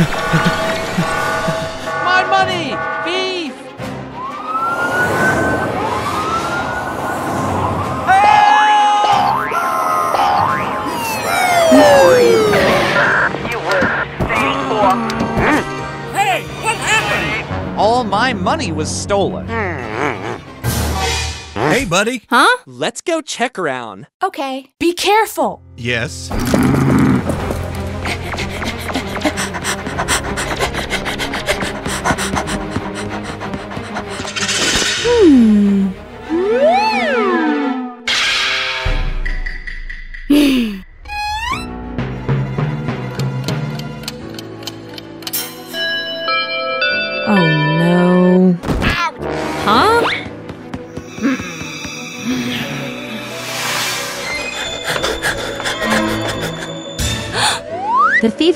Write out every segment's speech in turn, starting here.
My money! Thief! Hey, what happened? All my money was stolen. Hey, buddy. Huh? Let's go check around. Okay. Be careful. Yes.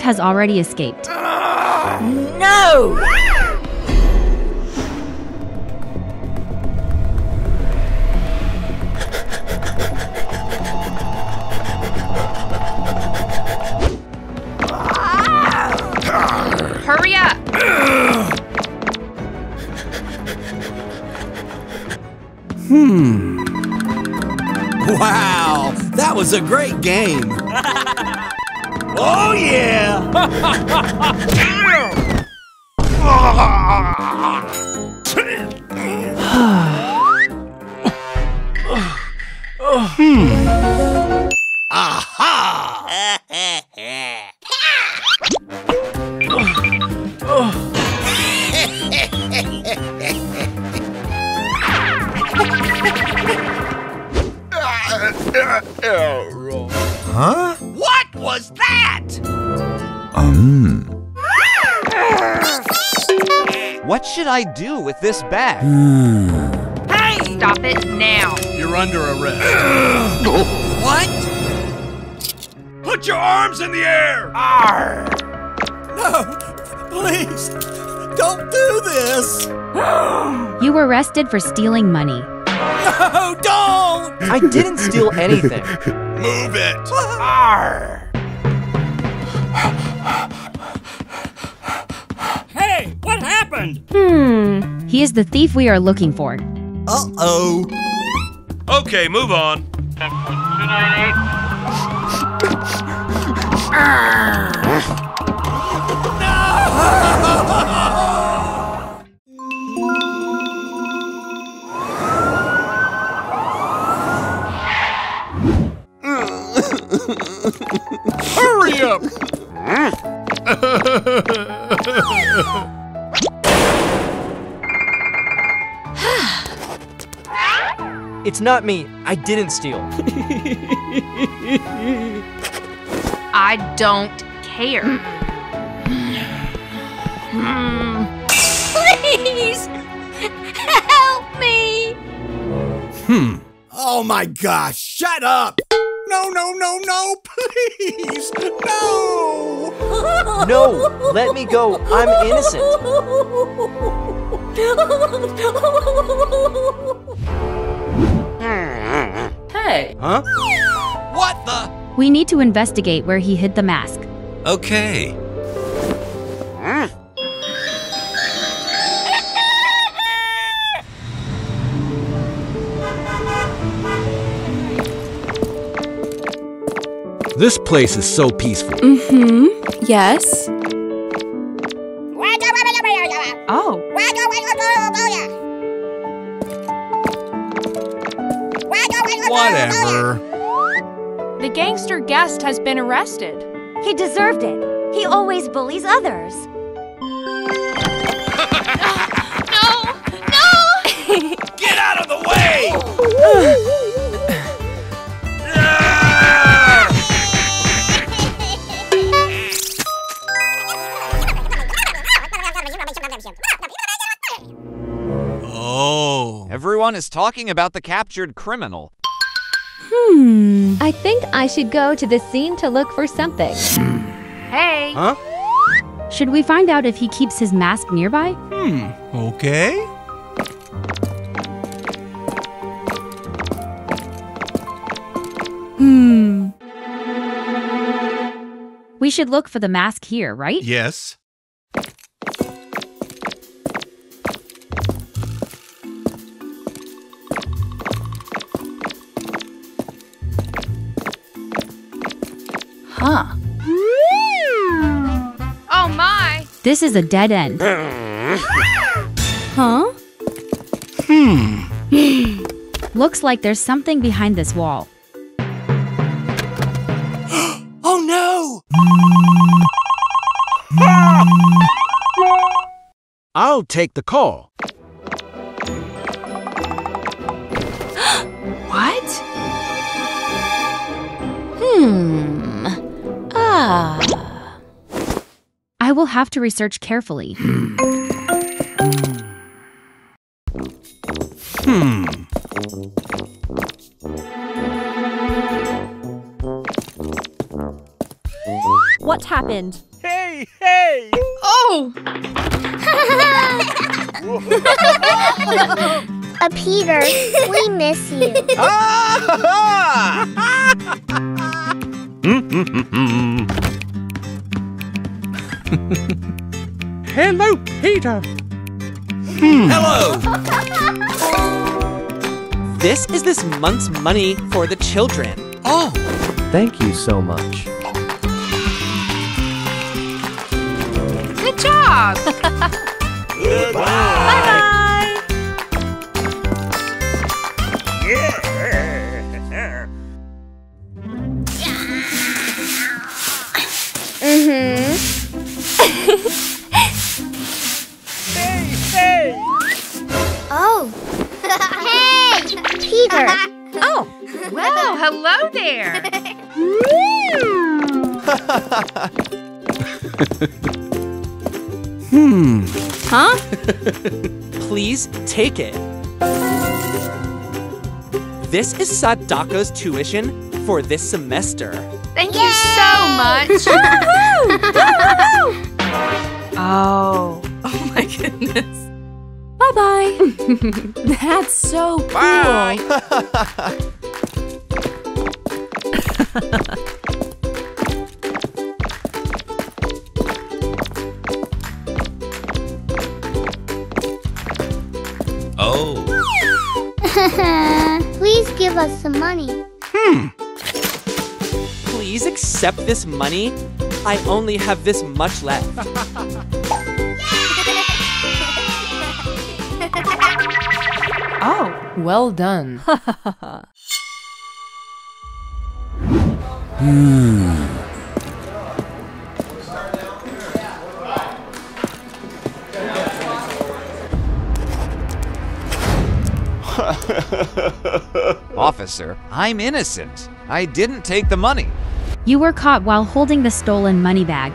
Has already escaped. No! Hurry up! Hmm. Wow, that was a great game. oh, yeah. I do with this bag? Hey! Stop it now. You're under arrest. What? Put your arms in the air! Arr! No, please, don't do this. You were arrested for stealing money. No, don't. I didn't steal anything. Move it! Arr! Hey, what happened? Hmm. He is the thief we are looking for. Uh oh. Okay, move on. Hurry up. It's not me. I didn't steal. I don't care. Please! Help me! Hmm. Oh my gosh, shut up. No, no, no, no, please. No. No, let me go. I'm innocent. hey. Huh? What the? We need to investigate where he hid the mask. Okay. This place is so peaceful. Mm-hmm. Yes. Oh, Whatever. the gangster guest has been arrested. He deserved it. He always bullies others. No! No! Get out of the way! Oh. Everyone is talking about the captured criminal. Hmm. I think I should go to the scene to look for something. Hey! Huh? Should we find out if he keeps his mask nearby? Hmm. Okay. Hmm. We should look for the mask here, right? Yes. Huh. Oh my! This is a dead end. Huh? Hmm. Looks like there's something behind this wall. Oh no! I'll take the call. Will have to research carefully. Hmm. Hmm. What happened? Hey, hey! Oh! A Peter, we miss you. Ah! Hello, Peter. Hmm. Hello! This is this month's money for the children. Oh, Thank you so much. Good job! Oh. Please take it. This is Sadako's tuition for this semester. Thank you so much. oh. Oh my goodness. Bye bye. That's so cool. Bye. Give us some money. Hmm. Please accept this money. I only have this much left. Oh, well done. Officer, I'm innocent. I didn't take the money. You were caught while holding the stolen money bag.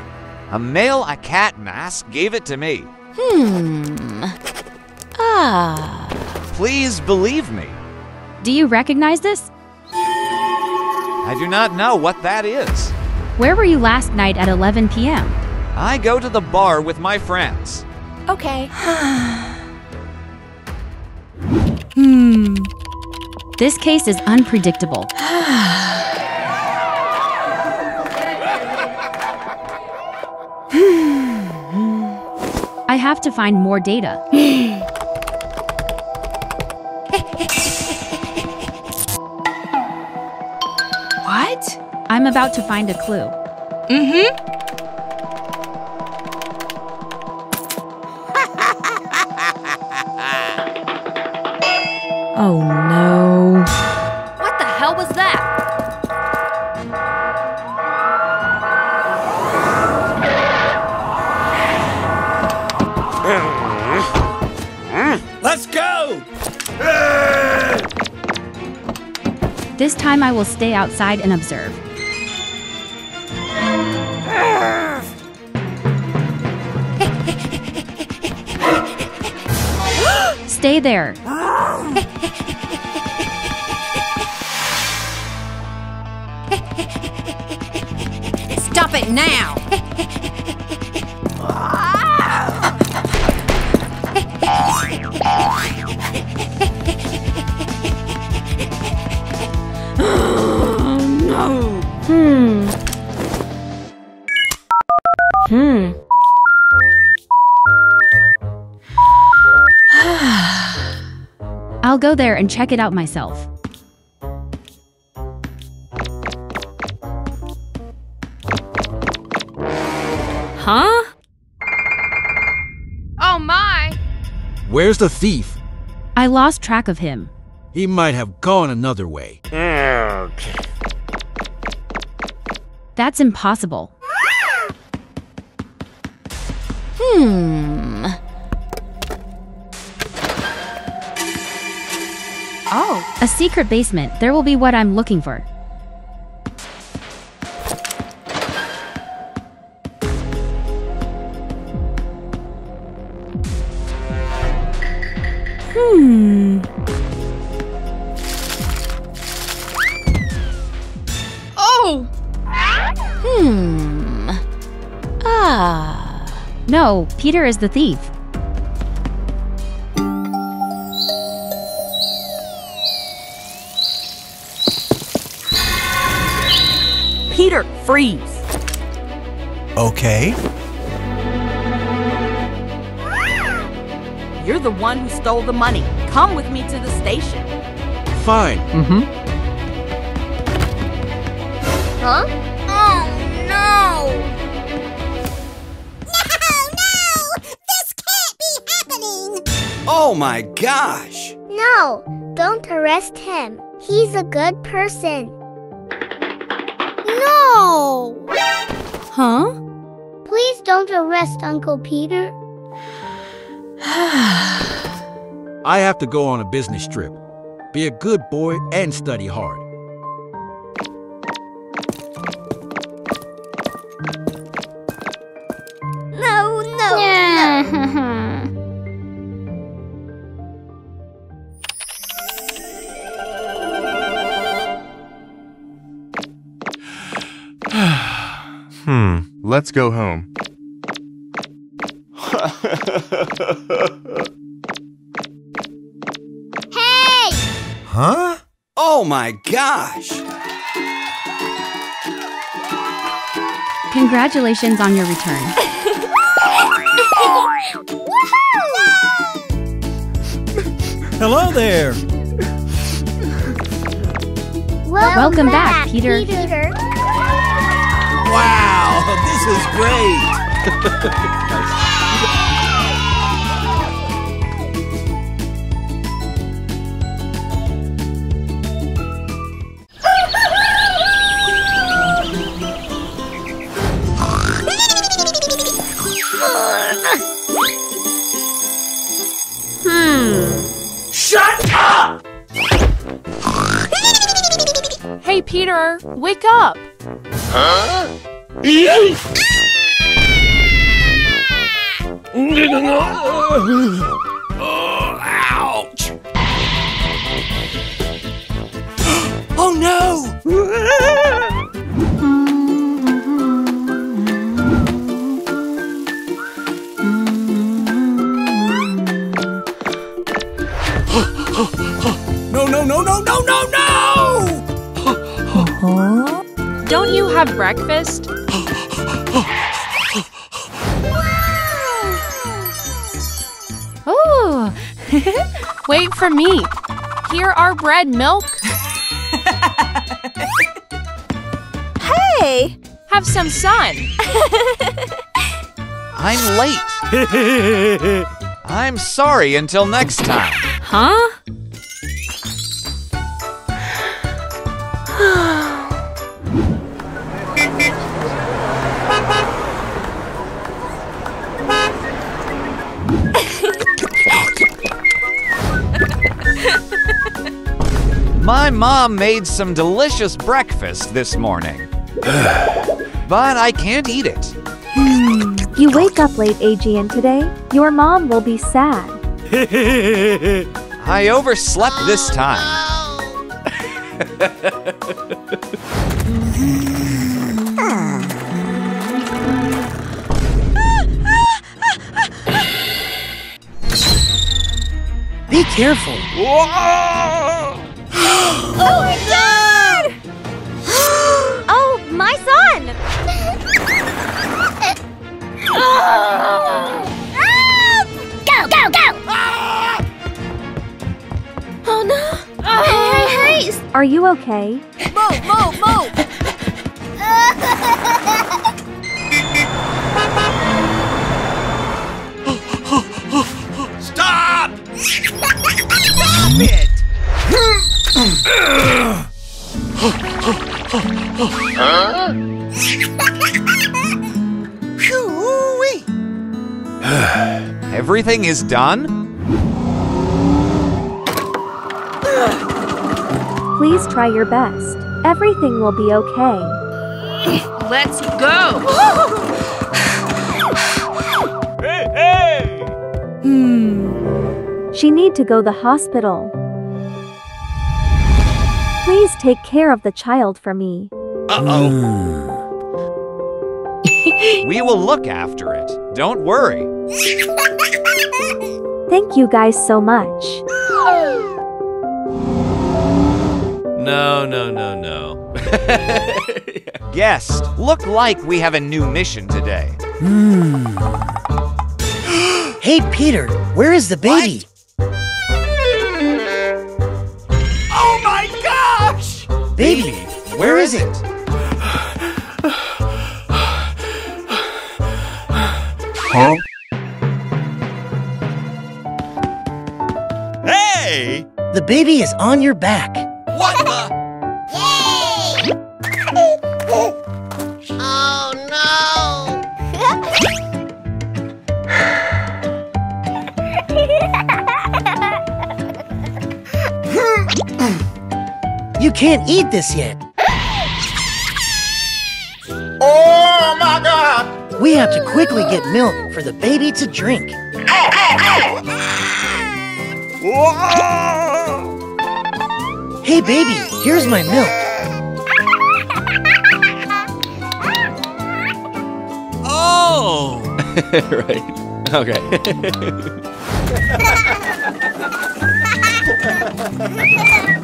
A male a cat mask gave it to me. Hmm. Ah. Please believe me. Do you recognize this? I do not know what that is. Where were you last night at 11 p.m.? I go to the bar with my friends. Okay. Hmm. This case is unpredictable. I have to find more data. What? I'm about to find a clue. Mm-hmm. Oh time I will stay outside and observe. Stay there. Stop it now. Hmm. Hmm. I'll go there and check it out myself. Huh? Oh my! Where's the thief? I lost track of him. He might have gone another way. Okay. That's impossible. Hmm. Oh, A secret basement. There will be what I'm looking for. Peter is the thief. Peter, freeze. Okay. You're the one who stole the money. Come with me to the station. Fine. Mm-hmm. Huh? Oh my gosh! No, don't arrest him. He's a good person. No! Huh? Please don't arrest Uncle Peter. I have to go on a business trip. Be a good boy and study hard. Let's go home. Hey! Huh? Oh my gosh! Congratulations on your return. Hello there! Welcome back, Peter. Peter. Wow, this is great! Shut up! Hey, Peter, wake up. Oh, for me. Here are bread, milk. Hey! Have some sun. I'm late. I'm sorry until next time. Huh? Mom made some delicious breakfast this morning. but I can't eat it. Hmm. You wake up late, Aegean, today. Your mom will be sad. I overslept this time. Be careful. Oh my god! Oh, my son! Go, go, go! Oh no! Hey, hey, hey! Are you okay? Move, move, move! Everything is done? Please try your best. Everything will be okay. Let's go! Hey, hey! Hmm. She need to go the hospital. Please take care of the child for me. Uh-oh. We will look after it. Don't worry. Thank you guys so much. No, no, no, no. Guest, look like we have a new mission today. Hmm. Hey, Peter, where is the baby? Oh Baby, where is it? Huh? Hey! The baby is on your back. What the? You can't eat this yet. Oh my god! We have to quickly get milk for the baby to drink. Hey, baby, here's my milk. Oh! right. Okay.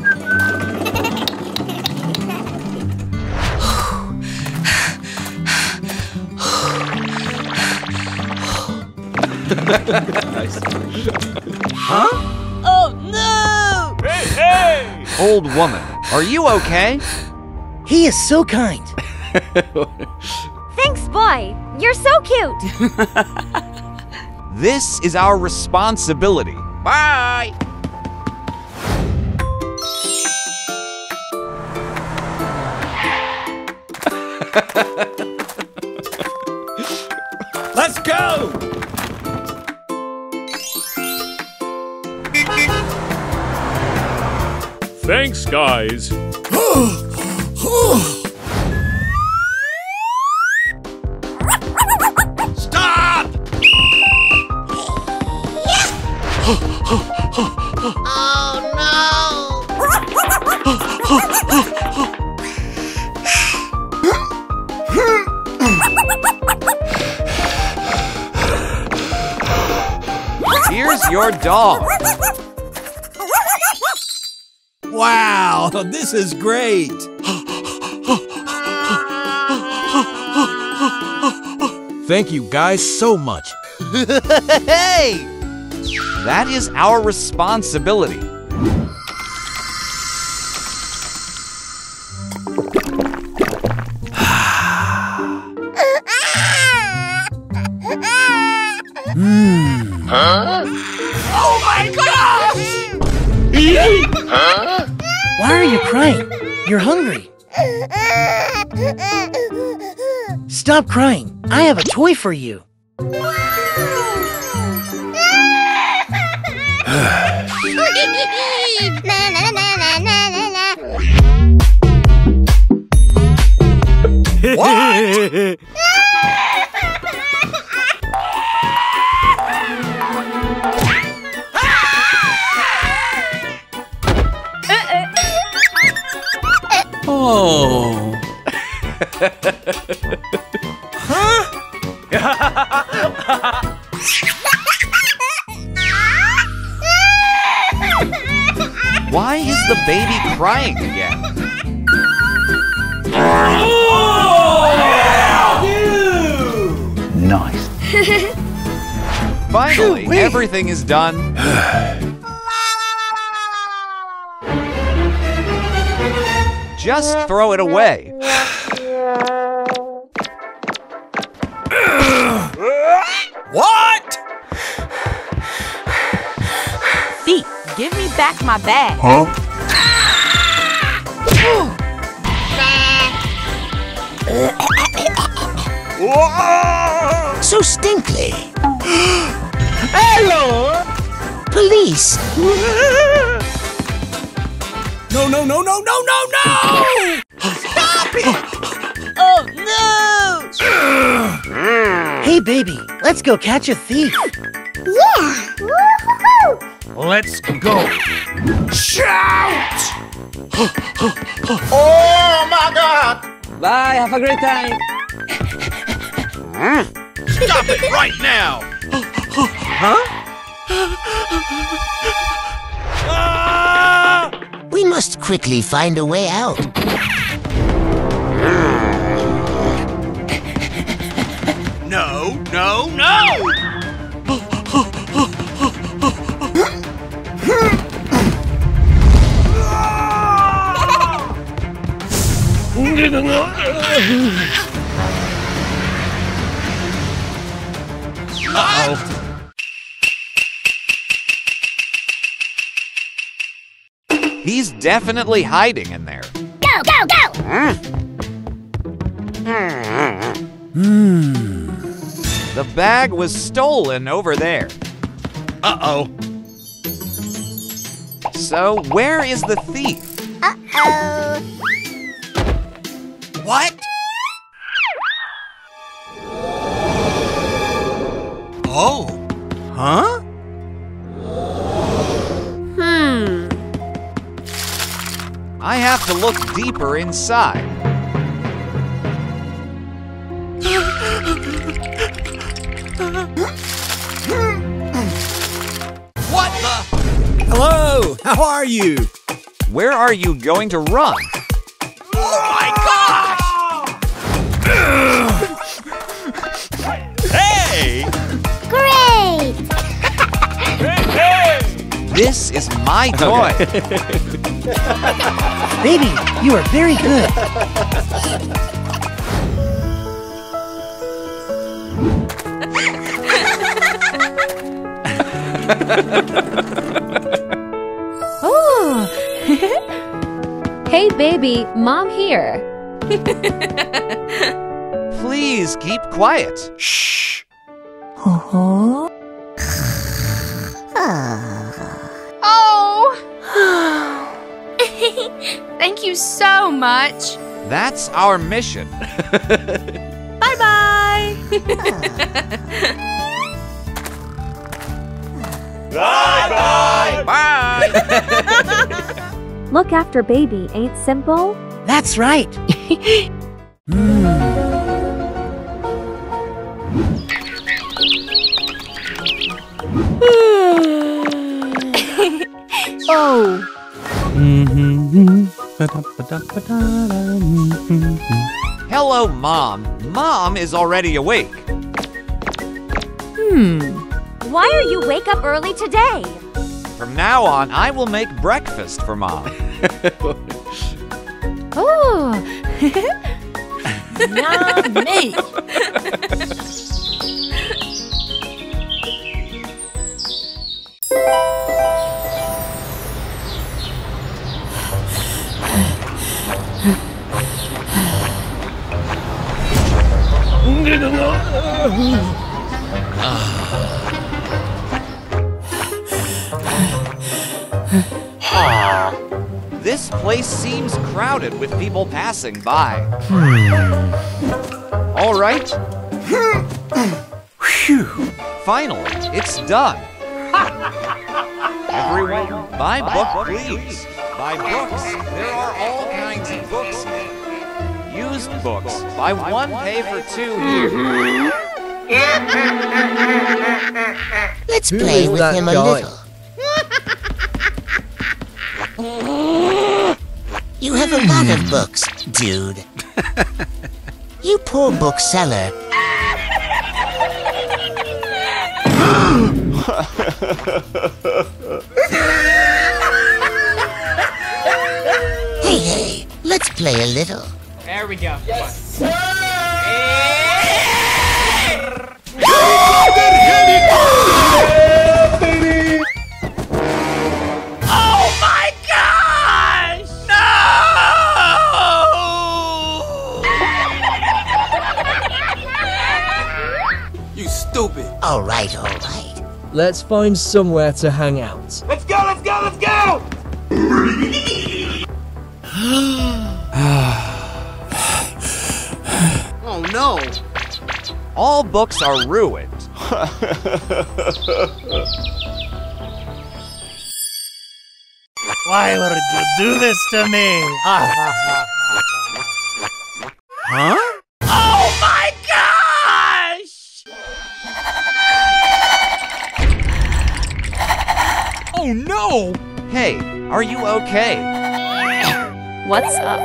nice. Huh? Oh no! Hey, hey! Old woman, are you okay? He is so kind. Thanks, boy. You're so cute. This is our responsibility. Bye! Thanks, guys. Stop! oh, Here's your dog. Wow, this is great. Thank you guys so much. hey! That is our responsibility. Stop crying. I have a toy for you. What? Oh. Why is the baby crying again? Oh, nice. Finally, everything is done. Just throw it away. What? Thief, give me back my bag. Huh? So stinkly. Hello! Police! No, no, no, no, no, no, no! Stop it! Oh, no! hey, baby, let's go catch a thief. Yeah! Let's go. Shout! oh, my God! Bye, have a great time. Stop it right now! huh? Ah! We must quickly find a way out. No, no, no! Uh-oh. He's definitely hiding in there. Go, go, go! Hmm. The bag was stolen over there. Uh-oh. So, where is the thief? Uh-oh. Oh. Huh? Hmm. I have to look deeper inside. What the? Hello, how are you? Where are you going to run? Oh my gosh! This is my toy. Baby, you are very good. Oh! hey, baby, mom here. Please keep quiet. Shh! Oh. Thank you so much. That's our mission. Bye bye. Bye-bye! Bye! Look after baby ain't simple. That's right. oh. Hello, Mom. Mom is already awake. Hmm. Why are you wake up early today? From now on, I will make breakfast for Mom. Oh. Yummy. This place seems crowded with people passing by. Hmm. All right. Finally, it's done. Everyone, buy book, please. Buy books. There are all kinds of books. Used books. Buy one, pay for two here. Let's Who play is with that him a little. You have a lot of books, dude. You poor bookseller. hey, hey, let's play a little. There we go. Yes! Oh my gosh! No! you stupid. All right, all right. Let's find somewhere to hang out. Let's go, let's go, let's go! All books are ruined. Why would you do this to me? Huh? Oh my gosh! Oh no! Hey, are you okay? What's up?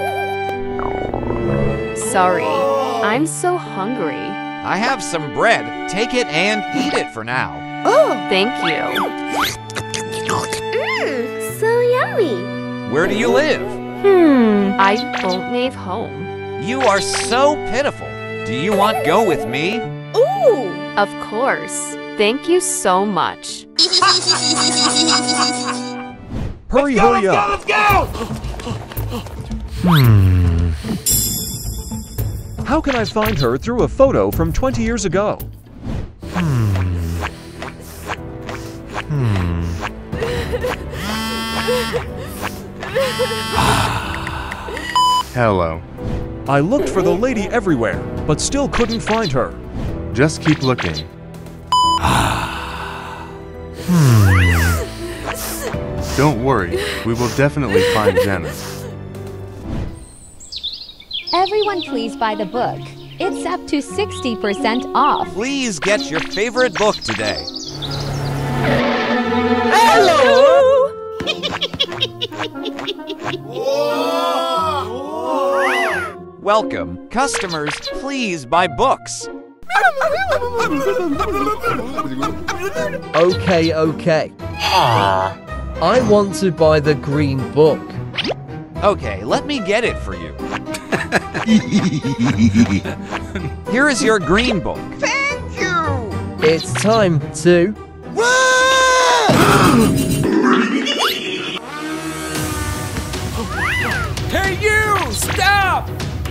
Sorry, I'm so hungry. I have some bread. Take it and eat it for now. Oh, thank you. Mmm, so yummy. Where do you live? Hmm, I don't leave home. You are so pitiful. Do you want go with me? Ooh! Of course. Thank you so much. let's Hurry, hurry go, up. Let's go, Hmm. How can I find her through a photo from 20 years ago? Hmm. Hmm. Hello. I looked for the lady everywhere, but still couldn't find her. Just keep looking. Don't worry, we will definitely find Janet. Everyone please buy the book. It's up to 60% off. Please get your favorite book today. Hello! Welcome. Customers, please buy books. Okay, okay. I want to buy the green book. Okay, let me get it for you. Here is your green book. Thank you! It's time to. Hey you! Stop!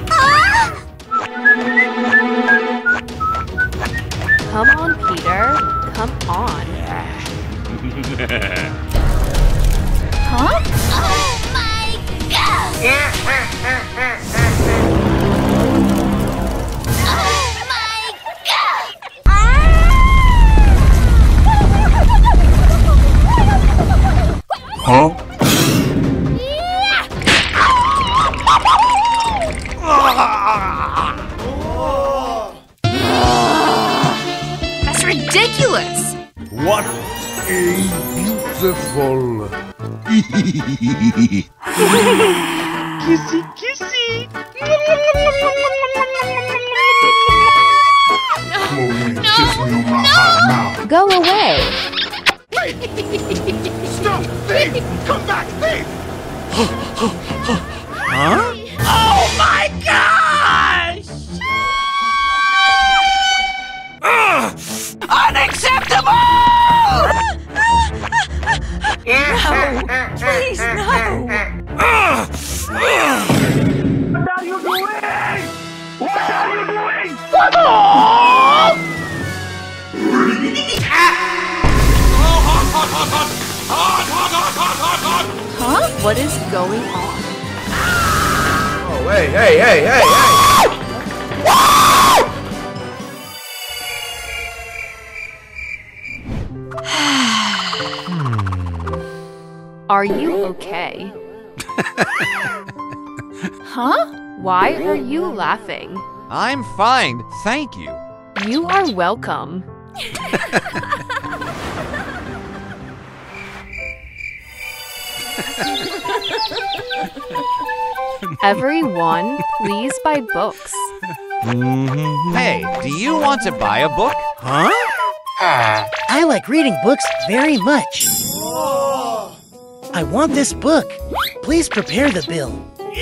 Come on, Peter. Come on. Huh? Oh my god! Huh? That's ridiculous! What a beautiful. I'm fine, thank you. You are welcome. Everyone, please buy books. Mm-hmm. Hey, do you want to buy a book? Huh? Ah. I like reading books very much. I want this book. Please prepare the bill.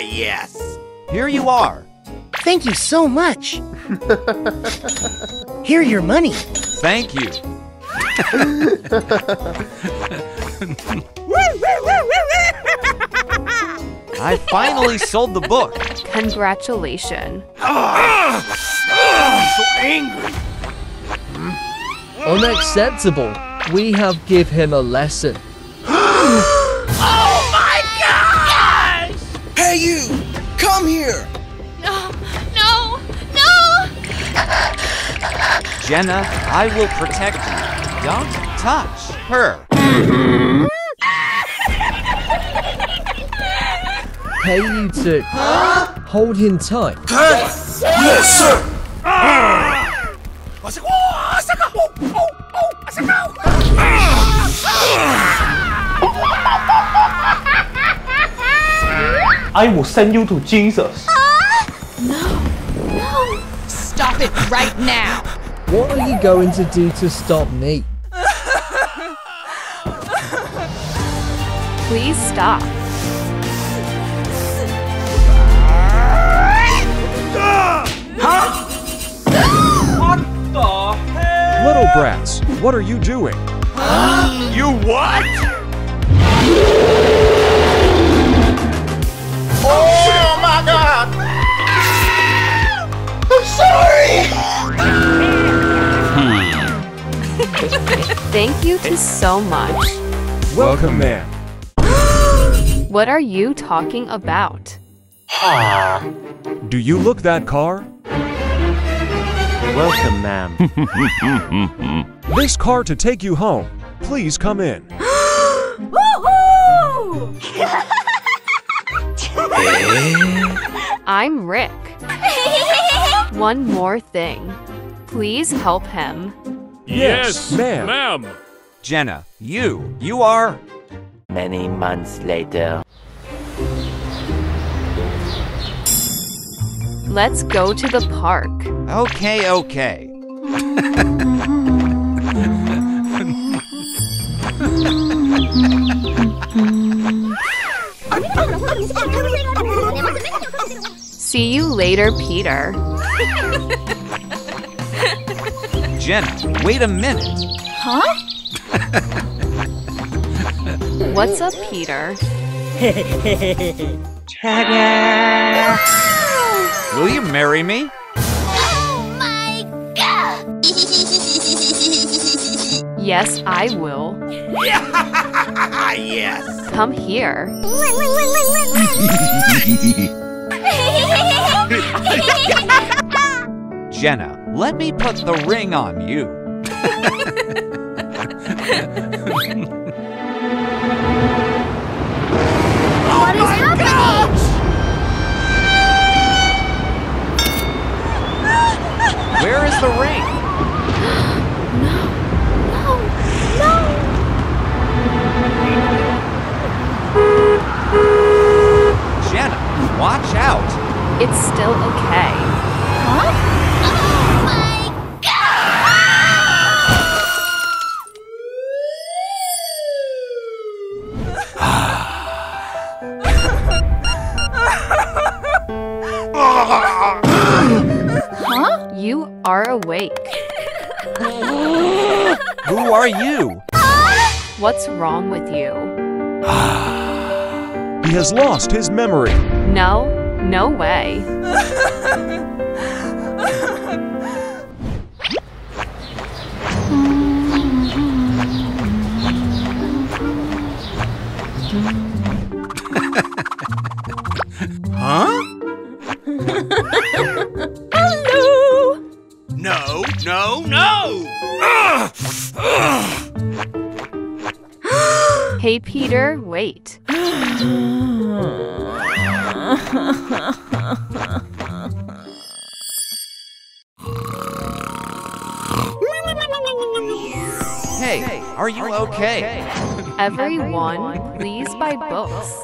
yes. Here you are. Thank you so much. Here your money. Thank you. I finally sold the book. Congratulations. I'm so angry. Unacceptable. We have give him a lesson. Jenna, I will protect you. Don't touch her. Pay you to hold him tight. Yes, yes sir! I will send you to Jesus. No, no! Stop it right now! What are you going to do to stop me? Please stop. What the hell? Little brats, what are you doing? You what? Oh my god! I'm sorry! Thank you to so much. Welcome, ma'am. What are you talking about? Do you look that car? Welcome, ma'am. This car to take you home. Please come in. I'm Rick. One more thing. Please help him. Yes, ma'am. Jenna, you, you are. Many months later. Let's go to the park. Okay, okay. See you later, Peter. Jenna, wait a minute. Huh? What's up, Peter? Will you marry me? Oh my God! yes, I will. yes! Come here. Jenna, let me put the ring on you. What is oh happening? Where is the ring? Jenna, watch out. It's still okay. Are you? What's wrong with you? He has lost his memory. No, no way. Huh? Hey, Peter, wait. Hey, are you okay? Everyone, please buy books.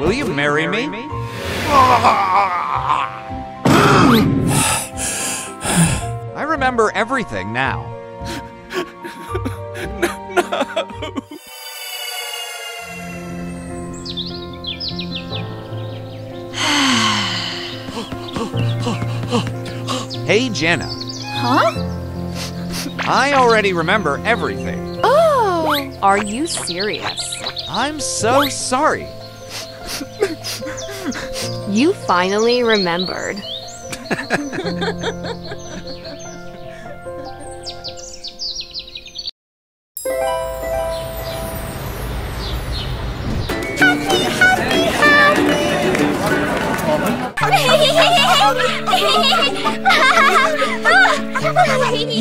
Will you marry me? I remember everything now. Hey, Jenna. Huh? I already remember everything. Oh! Are you serious? I'm so sorry. You finally remembered.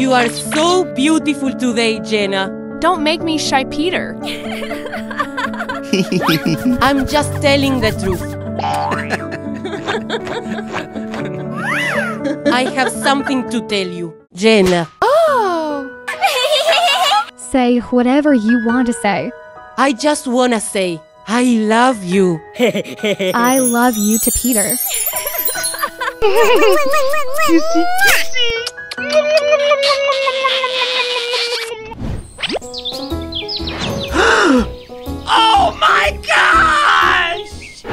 You are so beautiful today, Jenna. Don't make me shy Peter. I'm just telling the truth. I have something to tell you, Jenna. Oh! Say whatever you want to say. I just wanna say, I love you. I love you to Peter. Kissy, kissy. oh my gosh!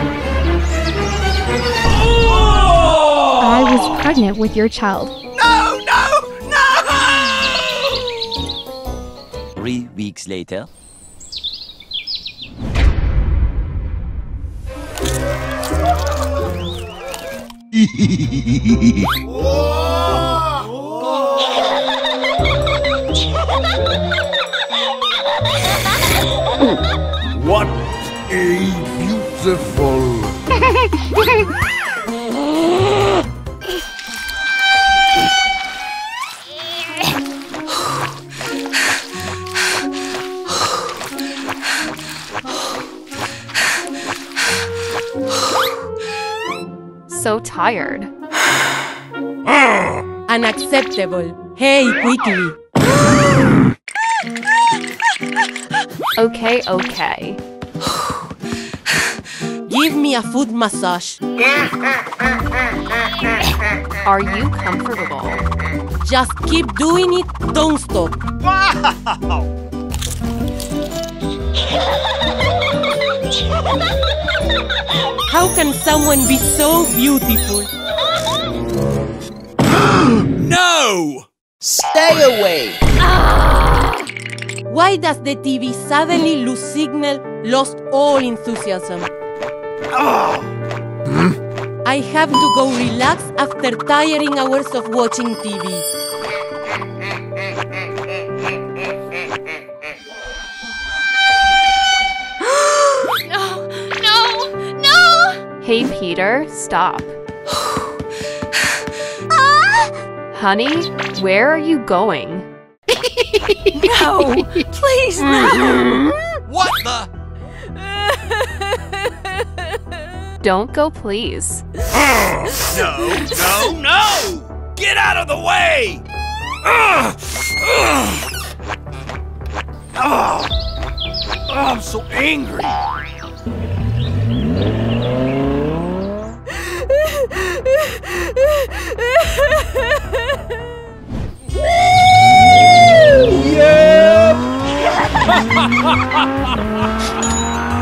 Oh! I was pregnant with your child. No, no, no! Three weeks later. What a beautiful. So tired. Unacceptable. Hey, quickly. Okay, okay. Give me a foot massage. Are you comfortable? Just keep doing it, don't stop. Wow! How can someone be so beautiful? no! Stay away! Ah. Why does the TV suddenly lose signal, lost all enthusiasm? Oh. Hmm? I have to go relax after tiring hours of watching TV. No, no, no! Hey, Peter, stop. Honey, where are you going? No! Please, no! Mm-hmm. What the? Don't go, please. No, no, no! Get out of the way! Ugh! Ugh! Oh, oh, I'm so angry.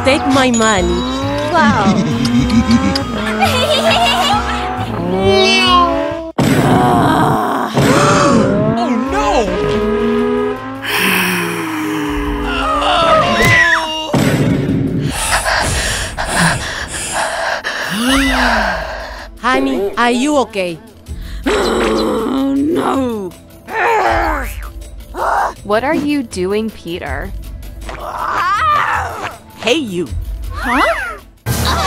Take my money. Wow. oh no! Honey, are you okay? Oh, no. What are you doing, Peter? Hey, you. Huh?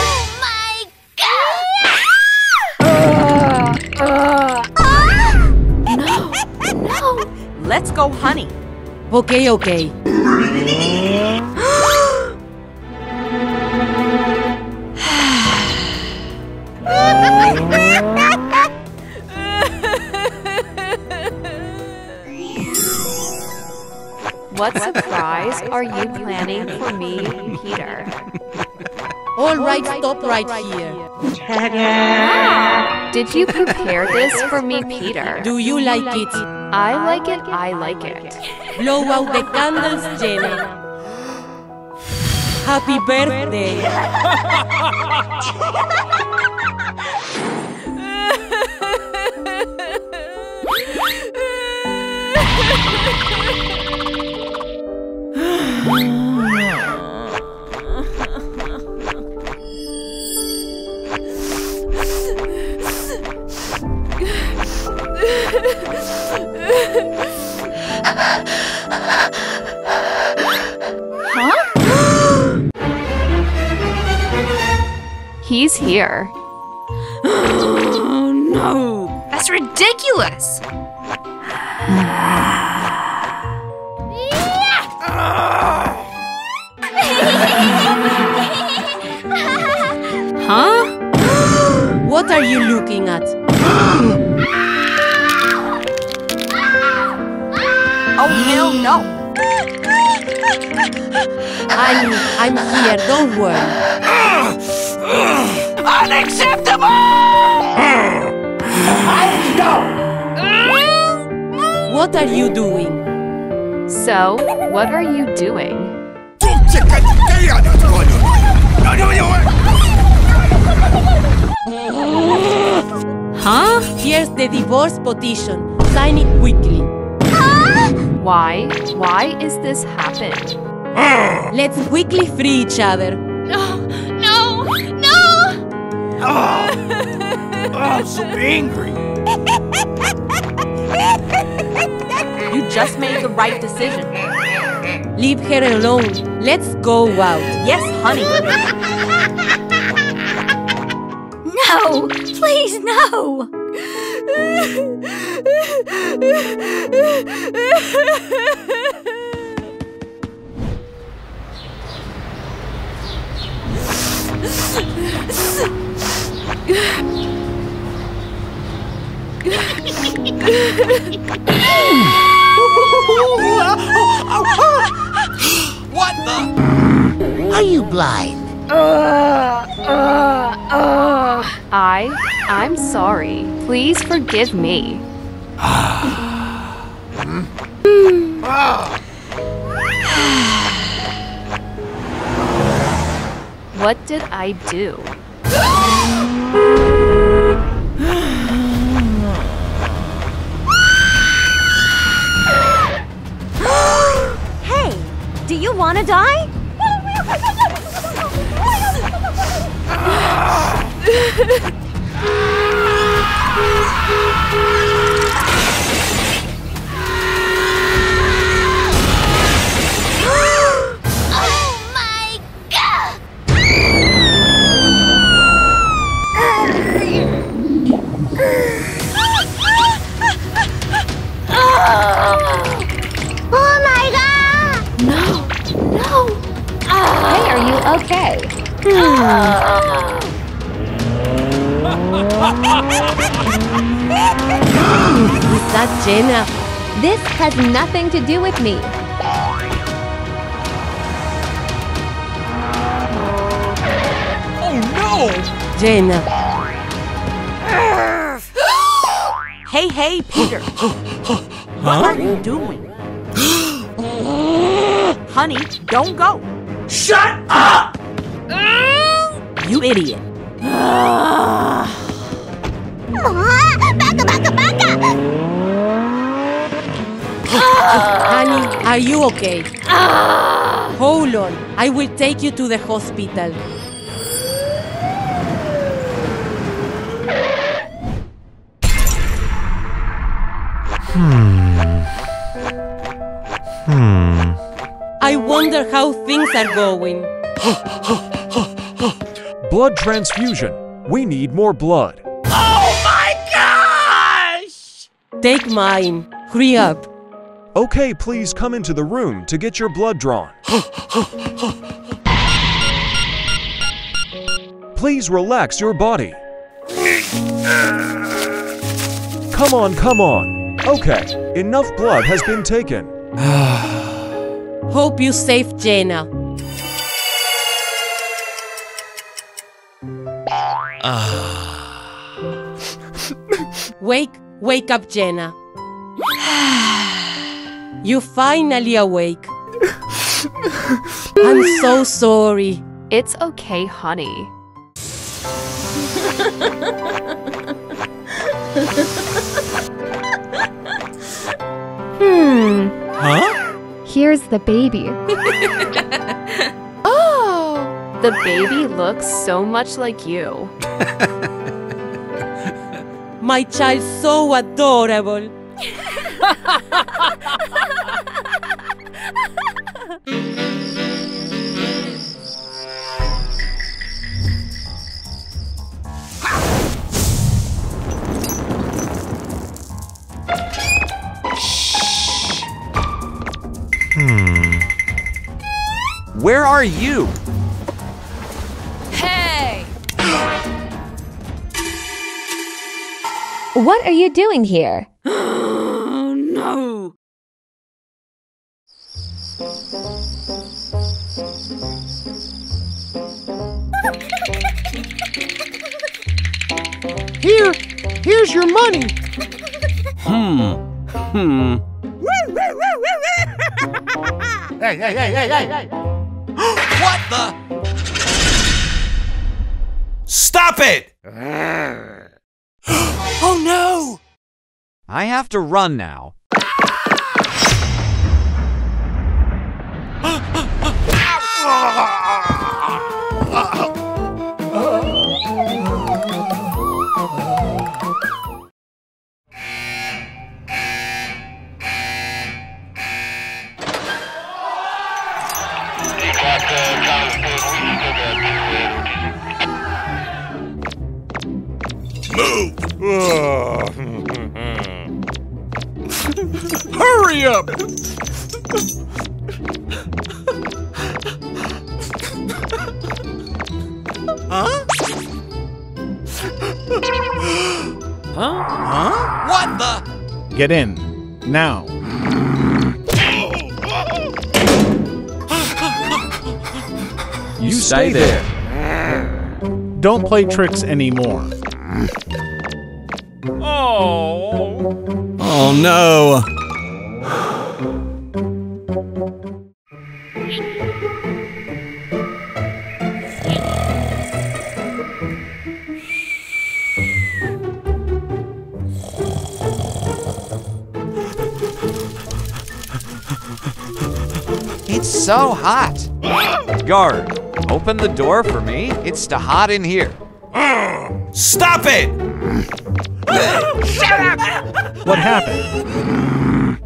No, no. Let's go, honey. Okay, okay. What surprise are you planning for me, Peter? All right, stop right here. Did you prepare this for me, Peter? Do you like it? I like it, I like it. Blow out the candles, Jenna. Happy birthday. He's here. Oh no! That's ridiculous! Huh? what are you looking at? Oh, hell no. I'm, I'm here, don't worry. Unacceptable! What are you doing? So, what are you doing? Huh? Here's the divorce petition. Sign it quickly. Why? Why is this happen? Let's quickly free each other. Oh, No! No! No! Oh, I'm so angry. You just made the right decision. Leave her alone. Let's go out. Yes, honey. No! Please, no! What the? Are you blind? I, I'm sorry. Please forgive me. What did I do? You want to die? oh my god! Oh okay? Ah. Is that This has nothing to do with me. Oh no! Jenna. Hey, hey, Peter. What are you doing? honey, don't go. Shut up! You idiot. Baka, baka, baka! Honey, are you okay? Hold on. I will take you to the hospital. Hmm. Hmm. I wonder how things are going. Blood transfusion. We need more blood. Oh my gosh! Take mine. Hurry up. Okay, please come into the room to get your blood drawn. Please relax your body. Come on, come on. Okay, enough blood has been taken. Hope you safe, Jenna. wake, wake up, Jenna. you finally awake. I'm so sorry. It's okay, honey. Hmm. Huh? Here's the baby. oh! The baby looks so much like you. My child so adorable. Where are you? Hey! What are you doing here? Oh no! Here, here's your money. Hmm. Hmm. Hey, hey, hey, hey, hey, hey. Stop it! oh no! I have to run now. Hurry up! huh? Huh? Huh? What the? Get in. Now. You stay there. Don't play tricks anymore. Oh. Oh no! So hot. Guard, open the door for me. It's too hot in here. Stop it! Shut up! What happened?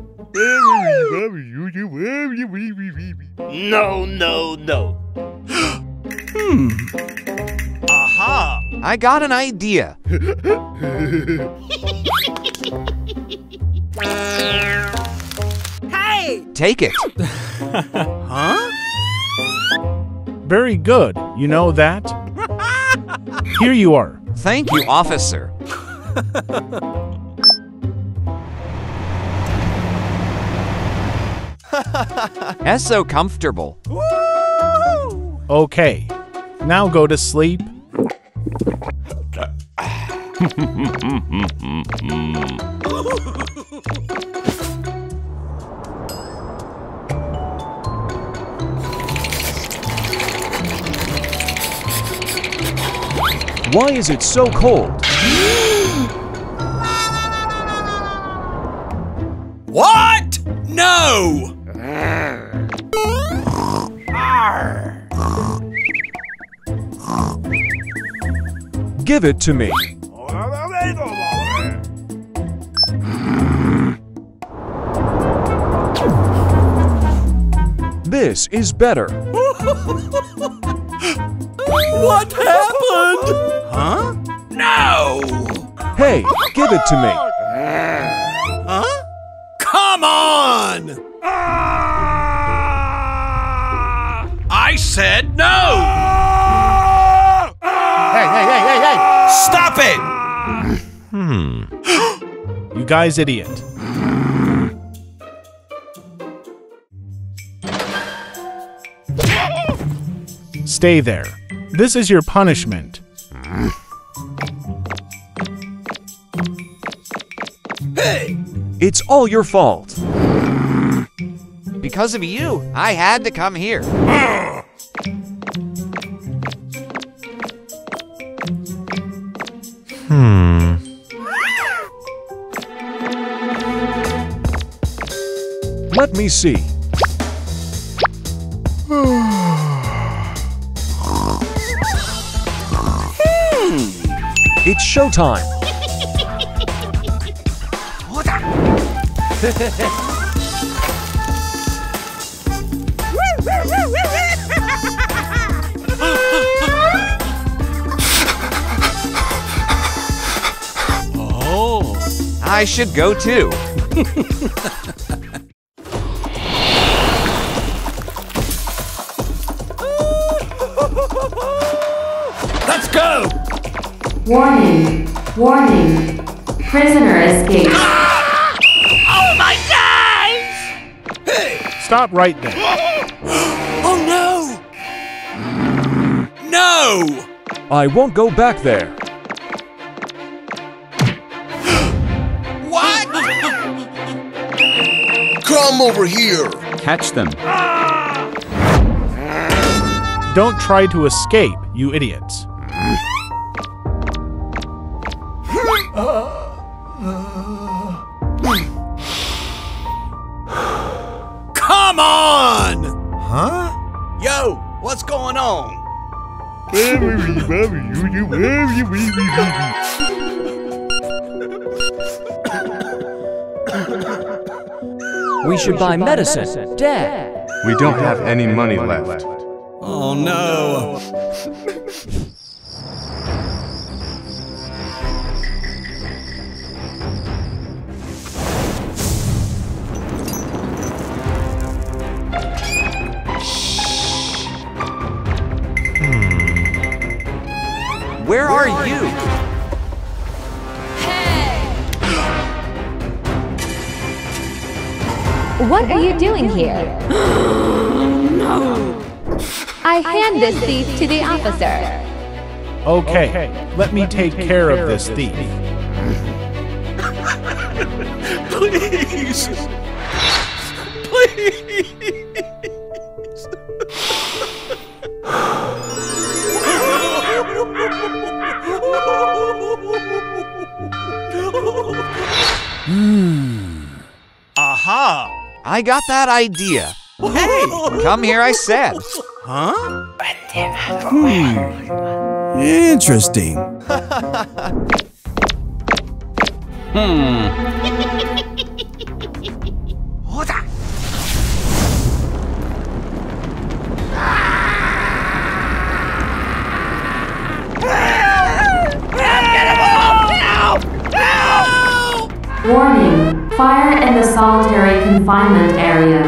No, no, no. Hmm. Aha! I got an idea. Hey! Take it. Very good. You know that? Here you are. Thank you, officer. That's so comfortable. Okay. Now go to sleep. Why is it so cold? What? No! Give it to me. This is better. What happened? Huh? No! Hey, give it to me. Huh? Come on! I said no! Hey, hey, hey, hey, hey! Stop it! Hmm. You guys idiot. Stay there. This is your punishment. Hey! It's all your fault. Because of you, I had to come here. Hmm. Let me see. It's showtime. Oh, I should go too. Warning. Warning. Prisoner escaped. Oh my gosh! Stop right there. Oh no! No! I won't go back there. What? Come over here. Catch them. Ah! Don't try to escape, you idiots. Should buy medicine. Dad. We don't have any money left. Oh no. Hand this thief to the officer. Okay, let me take care of this thief. Please. Please. Hmm. Aha! I got that idea. Hey, come here, I said. Huh? Interesting. Hmm. Warning. Fire in the solitary confinement area.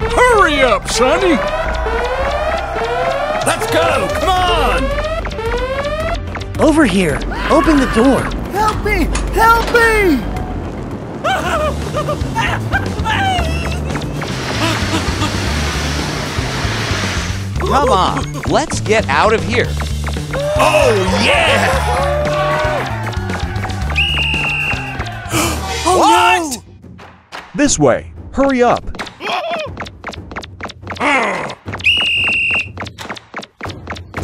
Hurry up, Sonny! Let's go! Come on! Over here. Open the door. Help me! Help me! Come on, let's get out of here. Oh, yeah! Oh, what? This way. Hurry up.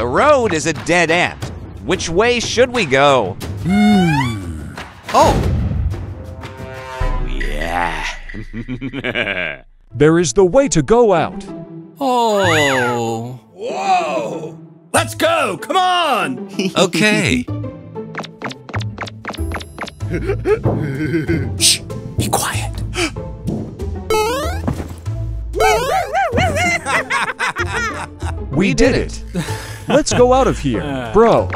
The road is a dead end. Which way should we go? Oh. Yeah. There is the way to go out. Oh. Whoa! Let's go! Come on! Okay. Shh! Be quiet. We did it. Let's go out of here, bro.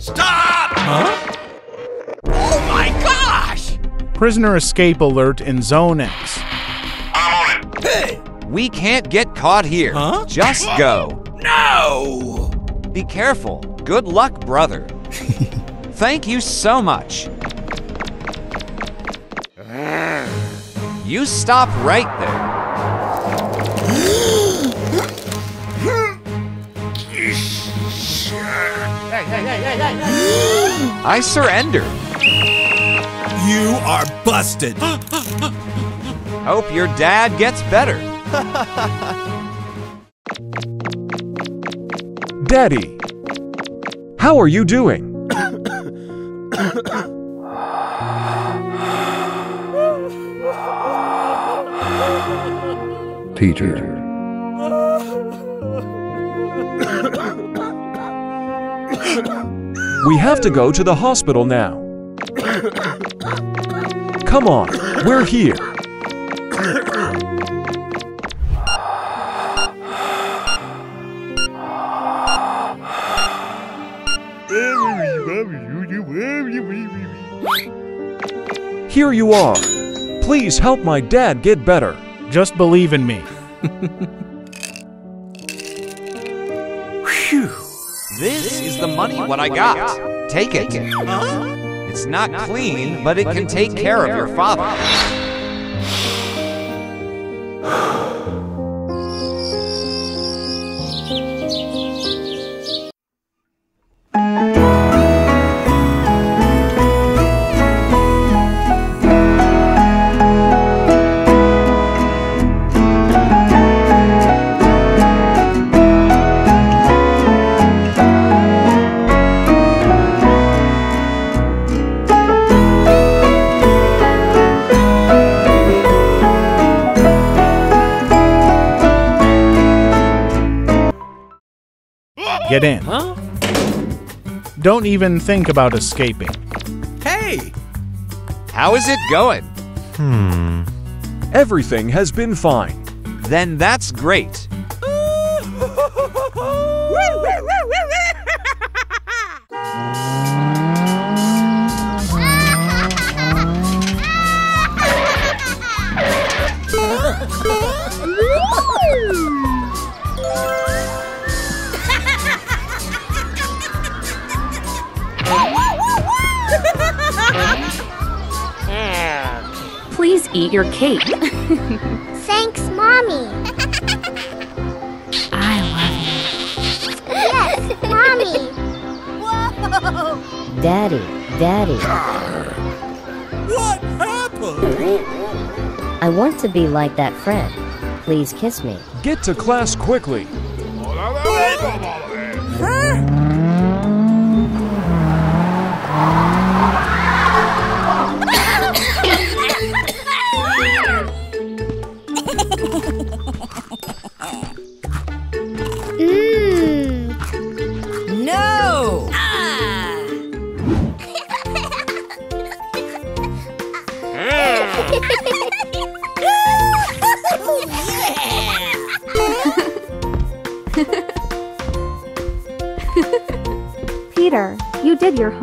Stop! Huh? Oh my gosh! Prisoner escape alert in Zone X. Hey! We can't get caught here. Huh? Just go. No! Be careful. Good luck, brother. Thank you so much. You stop right there. I surrender. You are busted! Hope your dad gets better. Daddy. How are you doing? Peter. We have to go to the hospital now. Come on, we're here. Here you are. Please help my dad get better. Just believe in me. This is the money what I got. Take it. It's not clean, but it can take care of your father. Get in. Don't even think about escaping. Hey! How is it going? Hmm. Everything has been fine. Then that's great. Cake. Thanks, Mommy. I love you. Yes, Mommy. Whoa! Daddy, Daddy, What happened? I want to be like that friend. Please kiss me. Get to class quickly.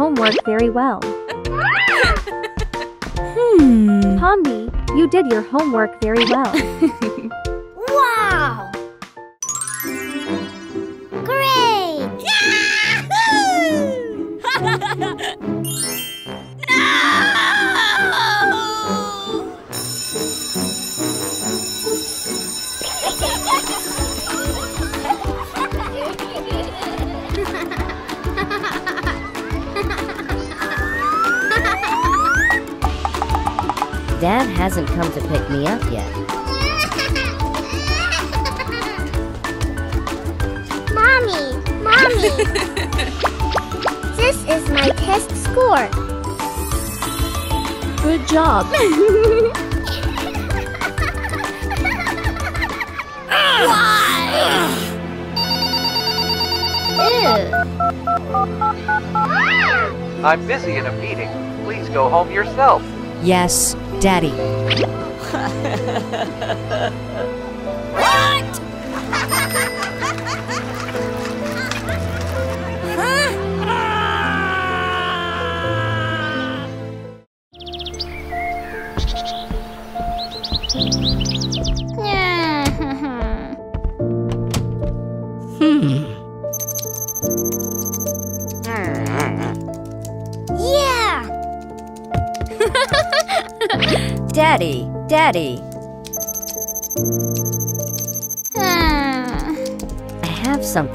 Homework very well. Hmm. Pombi, you did your homework very well. Yes, Daddy.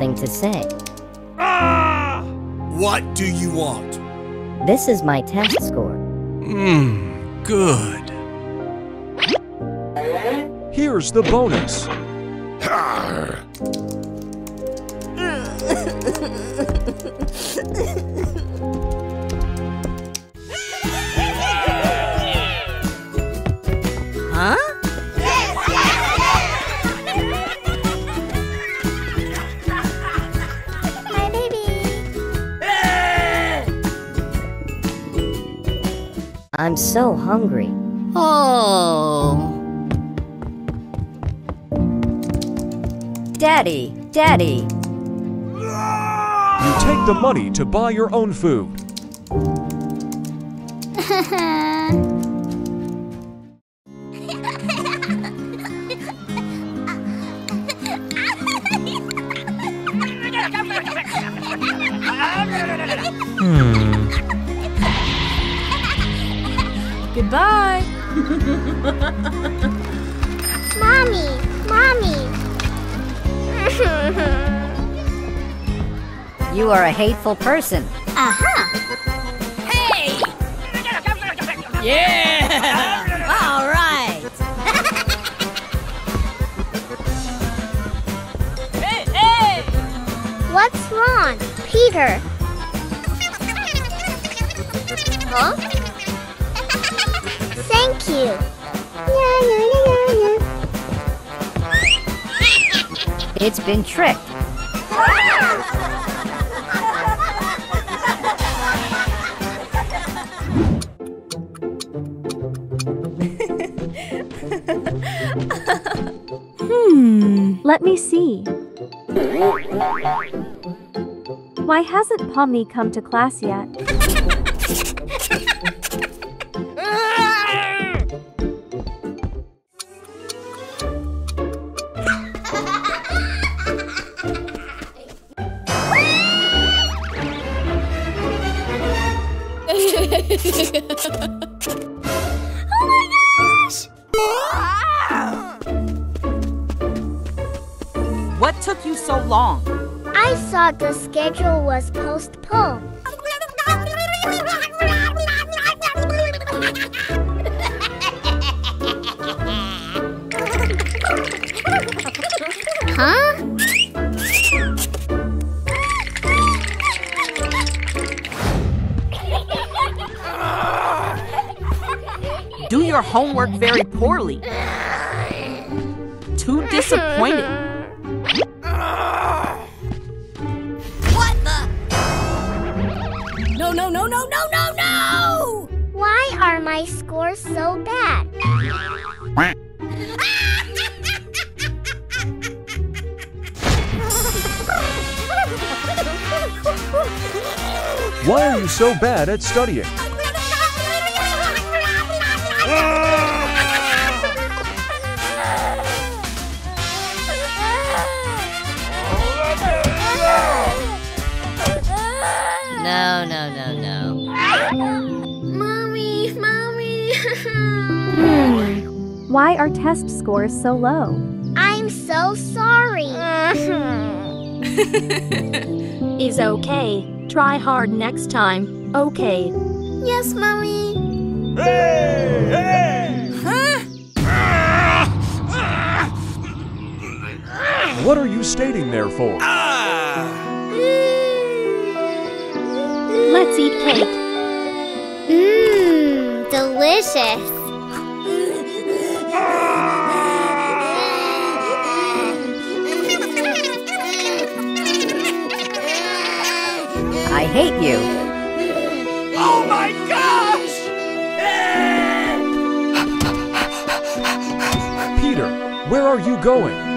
something to say. Ah! What do you want? This is my test score. Mmm, good. Here's the bonus. I'm so hungry. Oh. Daddy, Daddy, You take the money to buy your own food. You are a hateful person. Aha. Hey! Yeah! All right! hey, hey! What's wrong, Peter? Huh? Thank you. It's been tricked. See. Why hasn't Pomni come to class yet? Do your homework very poorly. Too disappointed. What the? No, no, no, no, no, no, no! Why are my scores so bad? Why are you so bad at studying? Why are test scores so low? I'm so sorry. Is okay. Try hard next time. Okay. yes, mommy. What are you stating there for? Mmm. Let's eat cake. Mmm, delicious. Hate you. Oh my gosh! Peter, where are you going?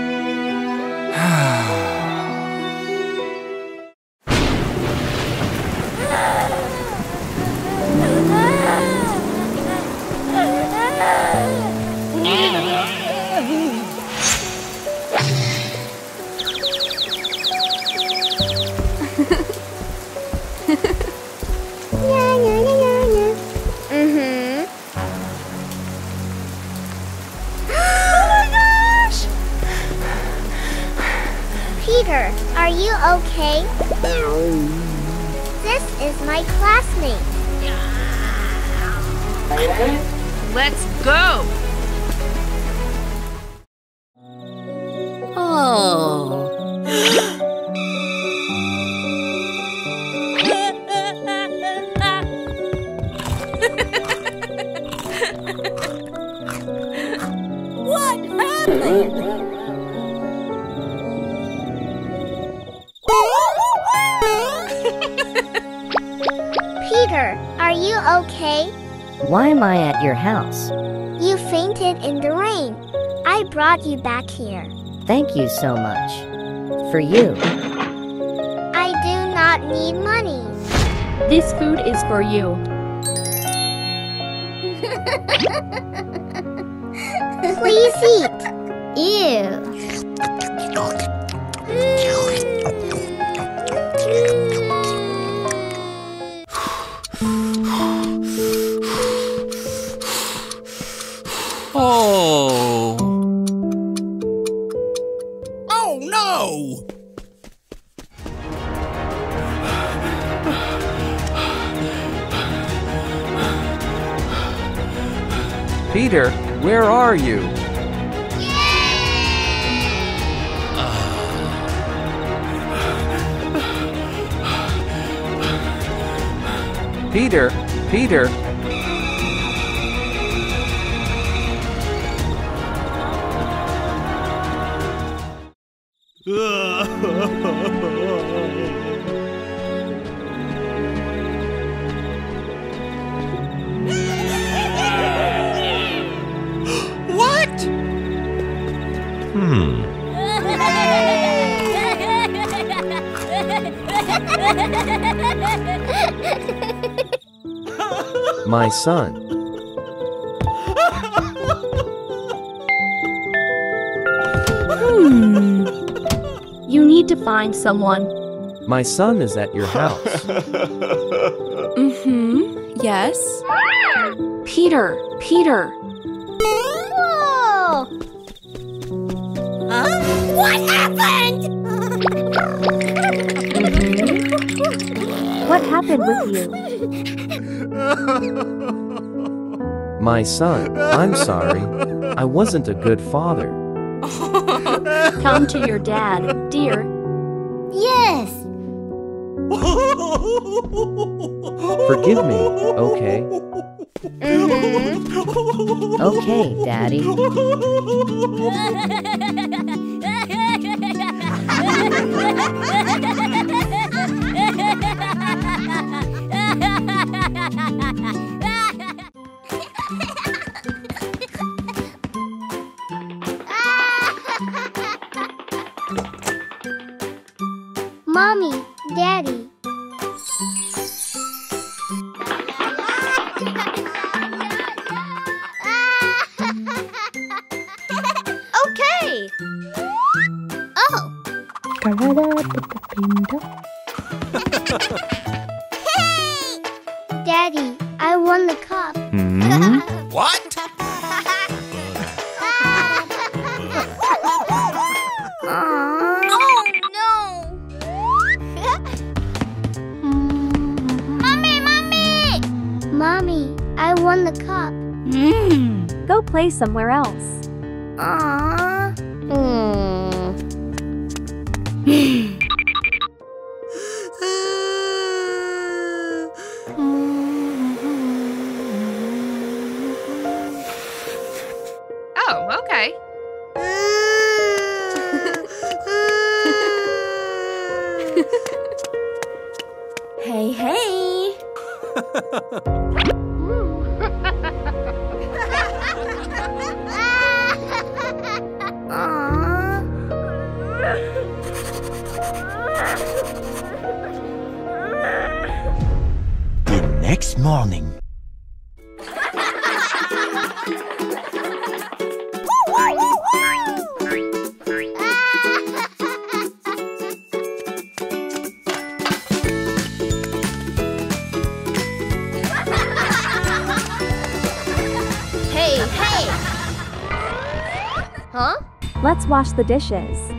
Peter, are you okay? Why am I at your house? You fainted in the rain. I brought you back here. Thank you so much. For you. I do not need money. This food is for you. Please eat. Ew. Oh. Oh no! Peter, where are you? My son. Hmm. You need to find someone. My son is at your house. Mm-hmm. Yes. Peter, Peter. Whoa! Huh? What happened? What happened with you? My son, I'm sorry. I wasn't a good father. Come to your dad, dear. Yes. Forgive me, okay? Mm-hmm. Okay, Daddy. somewhere else. The dishes.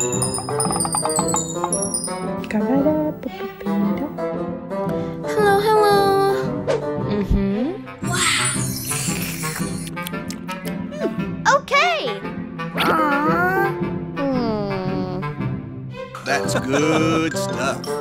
Hello, hello. Mm-hmm. Okay. That's good stuff.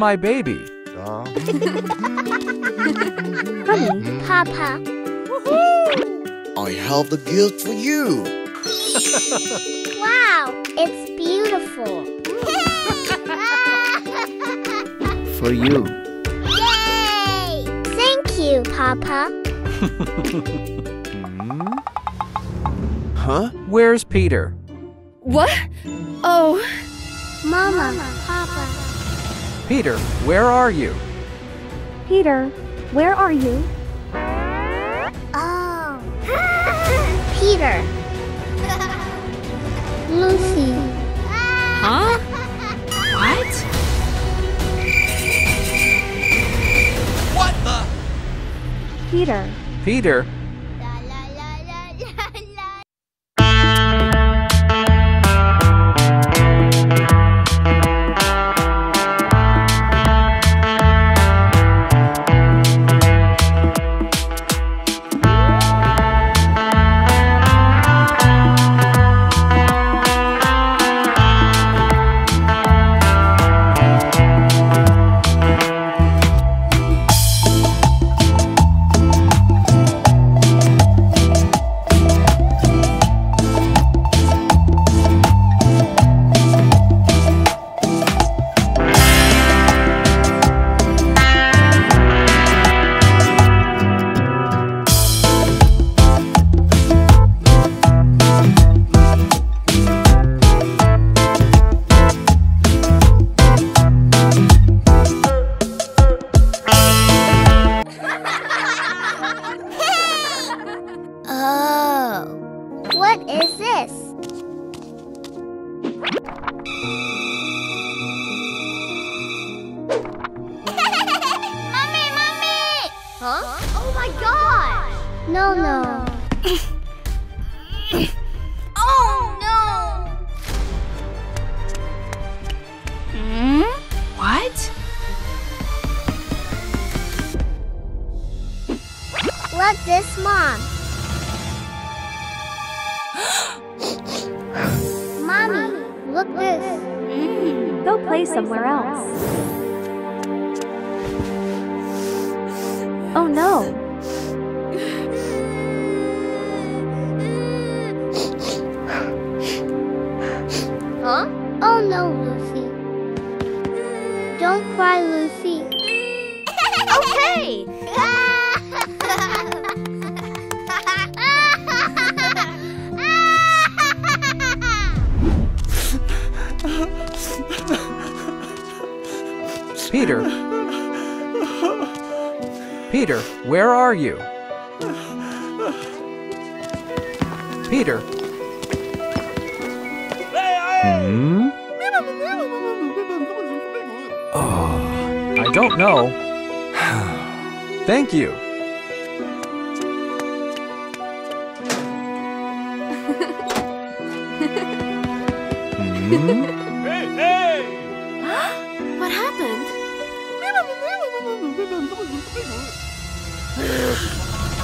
My baby? da. Honey, Papa. I have the gift for you. Wow, it's beautiful. For you. Yay! Thank you, Papa. Huh? Hmm? Where's Peter? Peter, where are you? Peter, where are you? Oh. Peter. Lucy. Huh? What? What the? Peter. Peter?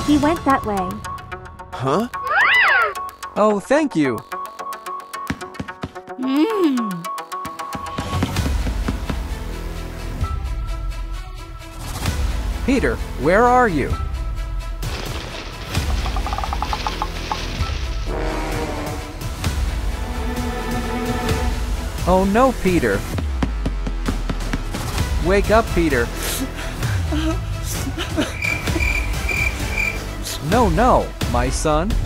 He went that way. Huh? Oh, thank you. Mmm. Peter, where are you? Oh no, Peter. Wake up, Peter. No, no, my son.